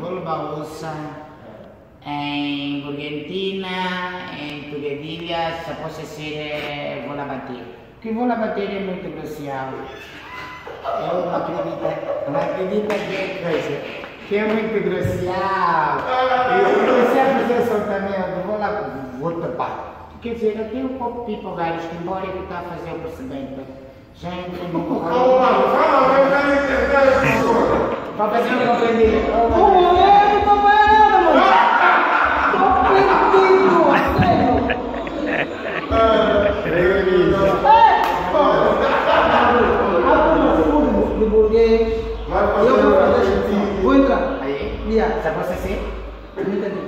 volva usa em Argentina, em Tuguedilha, se possa ser vola bater. Porque vola bater é muito crucial. Eu não acredito, não acredito que é coisa. Que é muito crucial. E crucial professor também, eu vou lá, outro pá. Quer dizer, eu tenho um pouco de tipo que embora eu está a fazer o percebimento. Entender, Para fazer um compreender. Como é que toma ela, mano? Tô perdido, sério. Abre o fundo do burguês. Vai Eu fazer vou uma fazer gente. Vou entrar. Aí, Lia, se possa ser. não entendi.